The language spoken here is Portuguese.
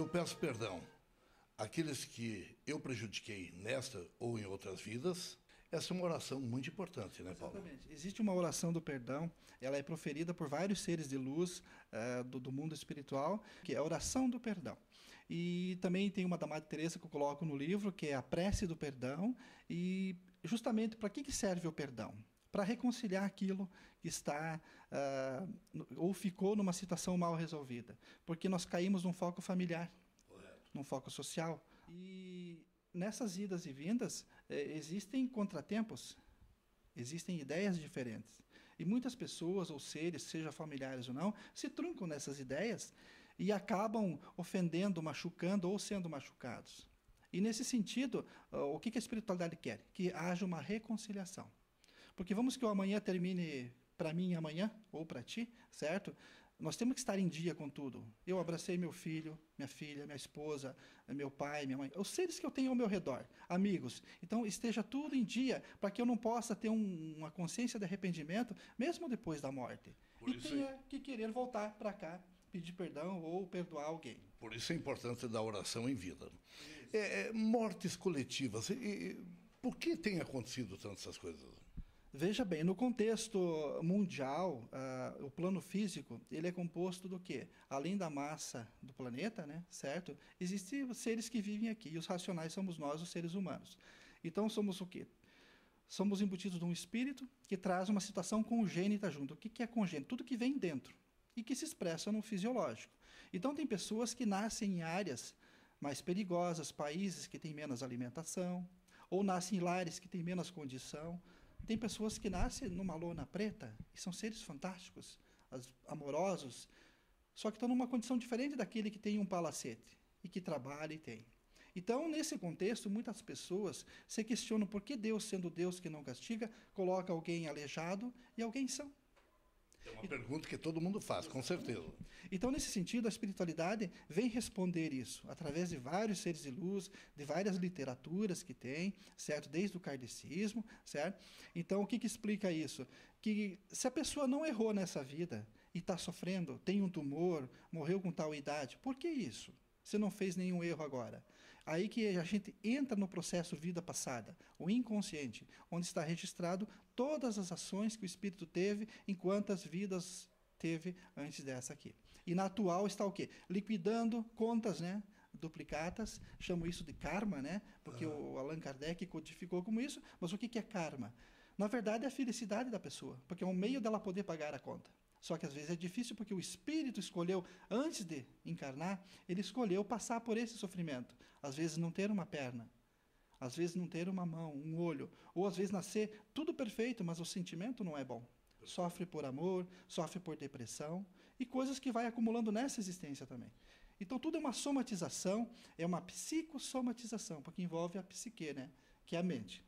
Eu peço perdão àqueles que eu prejudiquei nesta ou em outras vidas. Essa é uma oração muito importante, né, Paulo? Exatamente. Existe uma oração do perdão, ela é proferida por vários seres de luz uh, do, do, mundo espiritual, que é a oração do perdão. E também tem uma da Madre Teresa que eu coloco no livro, que é a prece do perdão. E justamente para que, que serve o perdão? Para reconciliar aquilo que está uh, ou ficou numa situação mal resolvida, porque nós caímos num foco familiar, Correto. num foco social e nessas idas e vindas eh, existem contratempos, existem ideias diferentes e muitas pessoas ou seres, seja familiares ou não, se truncam nessas ideias e acabam ofendendo, machucando ou sendo machucados. E nesse sentido, o que a espiritualidade quer? Que haja uma reconciliação. Porque vamos que o amanhã termine para mim amanhã, ou para ti, certo? Nós temos que estar em dia com tudo. Eu abracei meu filho, minha filha, minha esposa, meu pai, minha mãe, os seres que eu tenho ao meu redor, amigos. Então esteja tudo em dia para que eu não possa ter um, uma consciência de arrependimento, mesmo depois da morte. Por e tenha que querer voltar para cá pedir perdão ou perdoar alguém. Por isso é importante da oração em vida. É, é, mortes coletivas. E, e, por que tem acontecido tantas coisas? Veja bem, no contexto mundial, uh, o plano físico ele é composto do quê? Além da massa do planeta, né, certo? Existem seres que vivem aqui e os racionais somos nós, os seres humanos. Então somos o quê? Somos embutidos de um espírito que traz uma situação congênita junto. O que, que é congênito? Tudo que vem dentro e que se expressa no fisiológico. Então tem pessoas que nascem em áreas mais perigosas, países que têm menos alimentação, ou nascem em lares que têm menos condição tem pessoas que nascem numa lona preta e são seres fantásticos, amorosos, só que estão numa condição diferente daquele que tem um palacete e que trabalha e tem. Então, nesse contexto, muitas pessoas se questionam por que Deus, sendo Deus que não castiga, coloca alguém aleijado e alguém são. É uma pergunta que todo mundo faz, com certeza. Então, nesse sentido, a espiritualidade vem responder isso através de vários seres de luz, de várias literaturas que tem, certo? Desde o kardecismo, certo? Então, o que, que explica isso? Que se a pessoa não errou nessa vida e está sofrendo, tem um tumor, morreu com tal idade, por que isso? Você não fez nenhum erro agora. Aí que a gente entra no processo vida passada, o inconsciente, onde está registrado todas as ações que o espírito teve em quantas vidas teve antes dessa aqui. E na atual está o quê? Liquidando contas, né? Duplicatas, chamo isso de karma, né? Porque uhum. o Allan Kardec codificou como isso. Mas o que é karma? Na verdade, é a felicidade da pessoa, porque é um meio dela poder pagar a conta. Só que às vezes é difícil porque o espírito escolheu, antes de encarnar, ele escolheu passar por esse sofrimento. Às vezes não ter uma perna, às vezes não ter uma mão, um olho, ou às vezes nascer tudo perfeito, mas o sentimento não é bom. Sofre por amor, sofre por depressão e coisas que vai acumulando nessa existência também. Então tudo é uma somatização, é uma psicossomatização, porque envolve a psique, né? que é a mente.